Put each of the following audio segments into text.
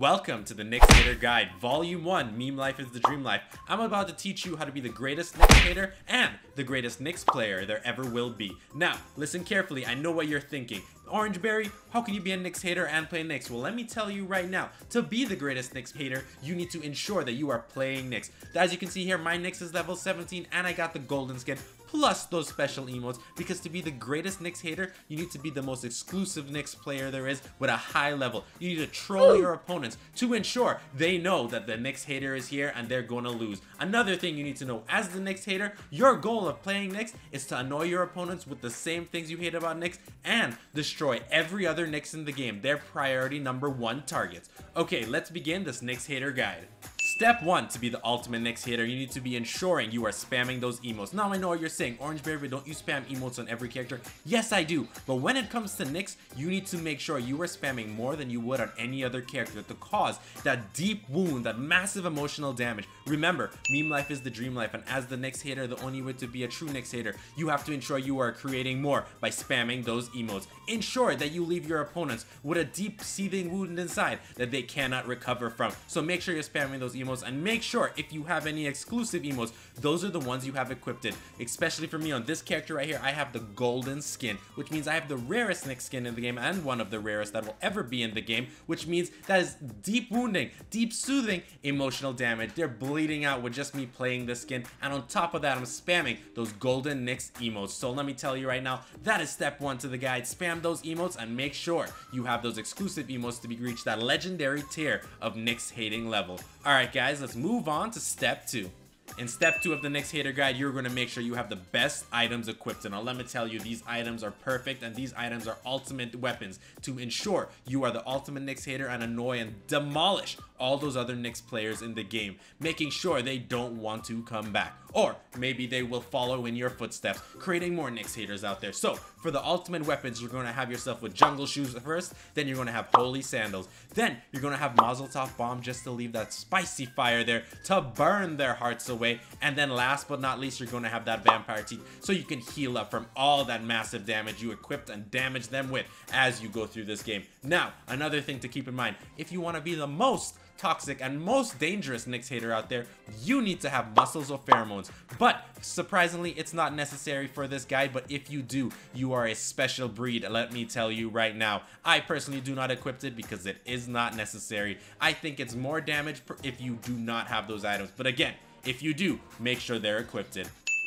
Welcome to the Nix Hater Guide, Volume 1, Meme Life is the Dream Life. I'm about to teach you how to be the greatest Nix hater and the greatest Nix player there ever will be. Now, listen carefully, I know what you're thinking. Orangberry, how can you be a Nix hater and play Nix? Well, let me tell you right now, to be the greatest Nix hater, you need to ensure that you are playing Nix. As you can see here, my Nix is level 17 and I got the golden skin plus those special emotes because to be the greatest Nix hater, you need to be the most exclusive Nix player there is with a high level. You need to troll your opponents to ensure they know that the Nix hater is here and they're going to lose. Another thing you need to know, as the Nix hater, your goal of playing Nix is to annoy your opponents with the same things you hate about Nix and destroy every other Nix in the game, their priority number one targets. Okay, let's begin this Nix hater guide. Step 1 to be the ultimate Nix hater, you need to be ensuring you are spamming those emotes. Now I know what you're saying, Orange Orangberry, don't you spam emotes on every character? Yes I do, but when it comes to Nix, you need to make sure you are spamming more than you would on any other character to cause that deep wound, that massive emotional damage. Remember, meme life is the dream life, and as the Nix hater, the only way to be a true Nix hater, you have to ensure you are creating more by spamming those emotes. Ensure that you leave your opponents with a deep seething wound inside that they cannot recover from. So make sure you're spamming those emotes emotes and make sure if you have any exclusive emotes, those are the ones you have equipped in. Especially for me on this character right here, I have the golden skin, which means I have the rarest Nix skin in the game and one of the rarest that will ever be in the game, which means that is deep wounding, deep soothing emotional damage. They're bleeding out with just me playing this skin. And on top of that, I'm spamming those golden Nix emotes. So let me tell you right now, that is step one to the guide. Spam those emotes and make sure you have those exclusive emotes to be reached that legendary tier of Nix hating level. Alright guys, let's move on to step two. In step two of the Nix hater guide, you're to make sure you have the best items equipped. And now let me tell you, these items are perfect and these items are ultimate weapons to ensure you are the ultimate Nix hater and annoy and demolish all those other Nix players in the game, making sure they don't want to come back. Or maybe they will follow in your footsteps, creating more Nix haters out there. So for the ultimate weapons, you're going to have yourself with jungle shoes first, then you're going to have holy sandals. Then you're going to have Molotov bomb just to leave that spicy fire there to burn their hearts away. And then last but not least, you're going to have that vampire teeth so you can heal up from all that massive damage you equipped and damage them with as you go through this game. Now, another thing to keep in mind, if you want to be the most toxic, and most dangerous Nix hater out there, you need to have muscles or pheromones. But surprisingly, it's not necessary for this guide, but if you do, you are a special breed, let me tell you right now. I personally do not equip it because it is not necessary. I think it's more damage if you do not have those items. But again, if you do, make sure they're equipped.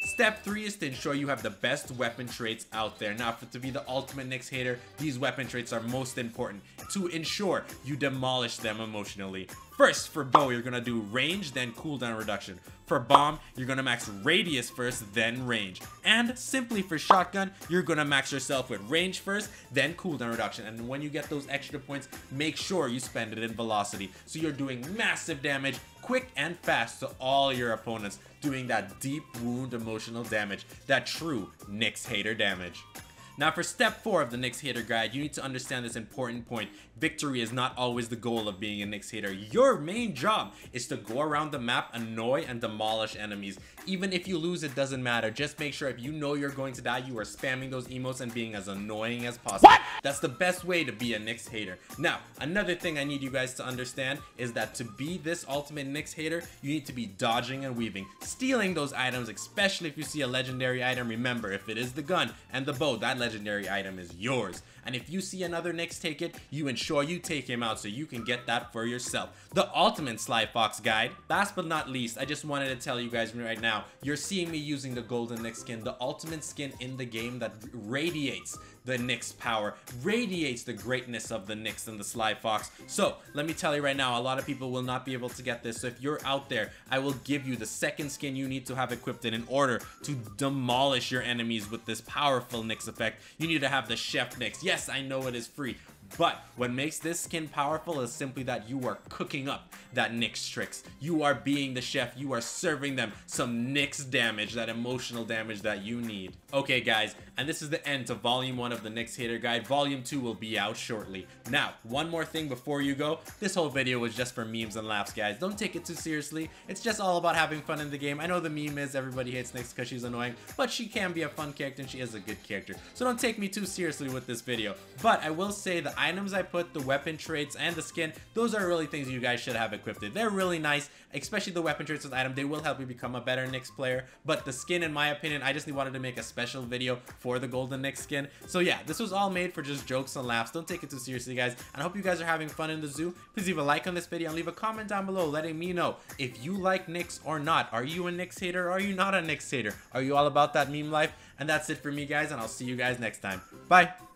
Step 3 is to ensure you have the best weapon traits out there. Now, for to be the ultimate Nix hater, these weapon traits are most important to ensure you demolish them emotionally. First, for bow, you're gonna do range, then cooldown reduction. For bomb, you're gonna max radius first, then range. And simply for shotgun, you're gonna max yourself with range first, then cooldown reduction. And when you get those extra points, make sure you spend it in velocity. So you're doing massive damage, quick and fast to all your opponents, doing that deep wound emotional damage, that true Nix hater damage. Now for step 4 of the Nix Hater Guide, you need to understand this important point. Victory is not always the goal of being a Nix Hater. Your main job is to go around the map, annoy and demolish enemies. Even if you lose, it doesn't matter. Just make sure if you know you're going to die, you are spamming those emotes and being as annoying as possible. What? That's the best way to be a Nix Hater. Now, another thing I need you guys to understand is that to be this ultimate Nix Hater, you need to be dodging and weaving. Stealing those items, especially if you see a legendary item, remember, if it is the gun and the bow, that legendary item is yours. And if you see another Nix take it, you ensure you take him out so you can get that for yourself. The ultimate Sly Fox guide. Last but not least, I just wanted to tell you guys right now, you're seeing me using the Golden Nix skin, the ultimate skin in the game that radiates the Nix power, radiates the greatness of the Nix and the Sly Fox. So, let me tell you right now, a lot of people will not be able to get this. So if you're out there, I will give you the second skin you need to have equipped in, order to demolish your enemies with this powerful Nix effect. You need to have the Chef Nix. Yes, I know it is free, but what makes this skin powerful is simply that you are cooking up that Nix tricks. You are being the chef. You are serving them some Nix damage, that emotional damage that you need. Okay, guys, and this is the end to Volume 1 of the Nix Hater Guide. Volume 2 will be out shortly. Now, one more thing before you go. This whole video was just for memes and laughs, guys. Don't take it too seriously. It's just all about having fun in the game. I know the meme is everybody hates Nix because she's annoying, but she can be a fun character and she is a good character. So don't take me too seriously with this video. But I will say that items I put, the weapon traits, and the skin, those are really things you guys should have equipped. They're really nice, especially the weapon traits with item. They will help you become a better Nix player, but the skin, in my opinion, I just wanted to make a special video for the Golden Nix skin. So yeah, this was all made for just jokes and laughs. Don't take it too seriously, guys. And I hope you guys are having fun in the zoo. Please leave a like on this video and leave a comment down below letting me know if you like Nix or not. Are you a Nix hater or are you not a Nix hater? Are you all about that meme life? And that's it for me, guys, and I'll see you guys next time. Bye!